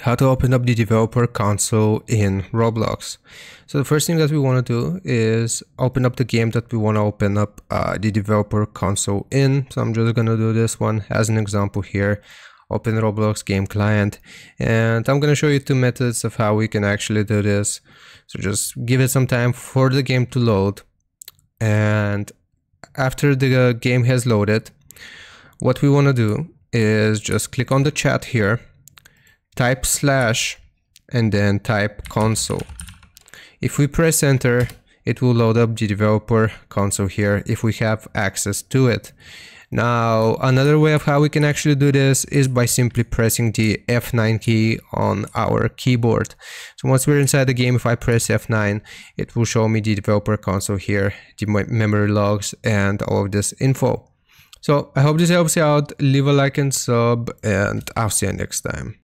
how to open up the developer console in Roblox. So the first thing that we want to do is open up the game that we want to open up uh, the developer console in. So I'm just going to do this one as an example here. Open Roblox game client and I'm going to show you two methods of how we can actually do this. So just give it some time for the game to load and after the game has loaded what we want to do is just click on the chat here type slash and then type console. If we press enter, it will load up the developer console here if we have access to it. Now, another way of how we can actually do this is by simply pressing the F9 key on our keyboard. So once we're inside the game, if I press F9, it will show me the developer console here, the memory logs, and all of this info. So I hope this helps you out. Leave a like and sub, and I'll see you next time.